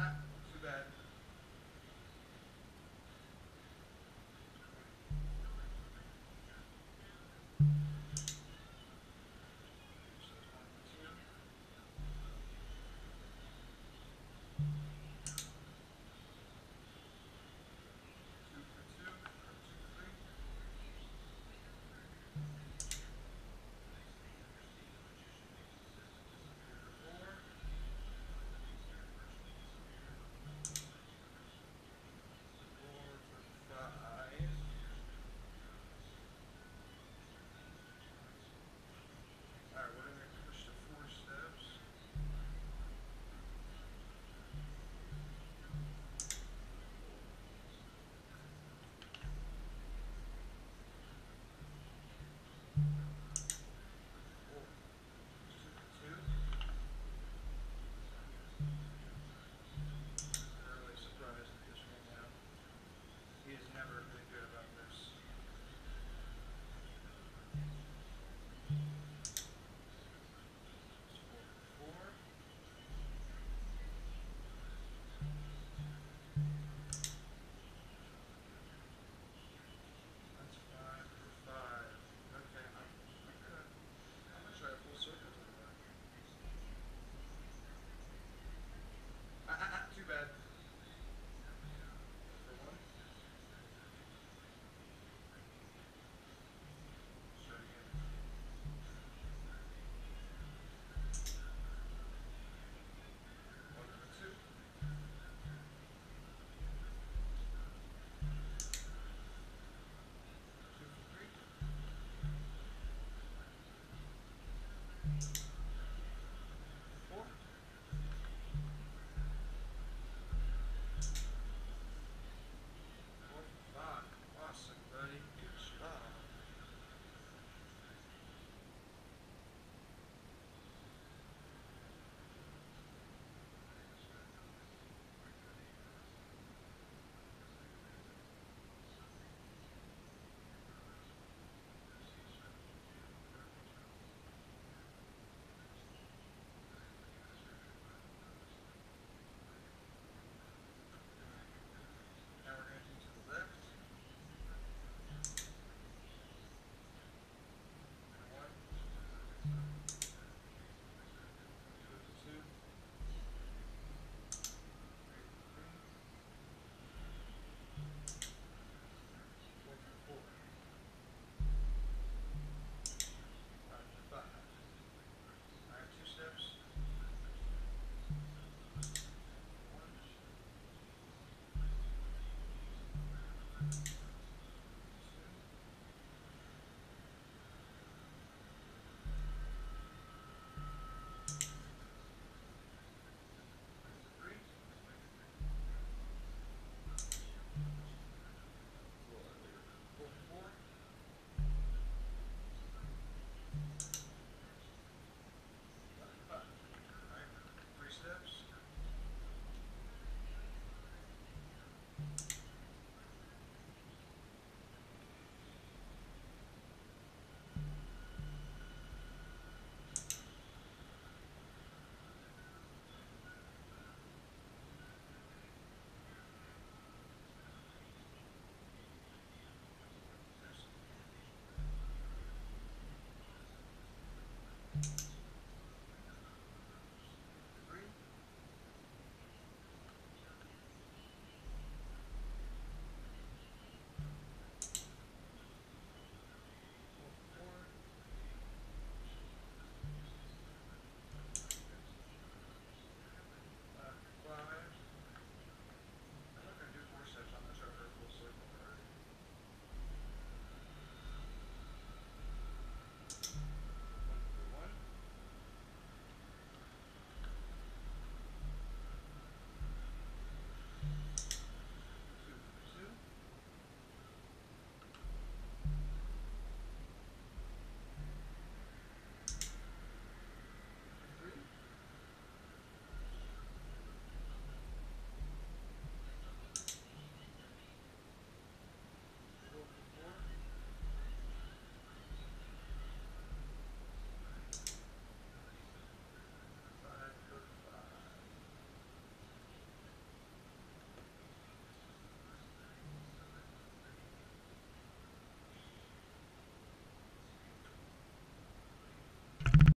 Uh-huh.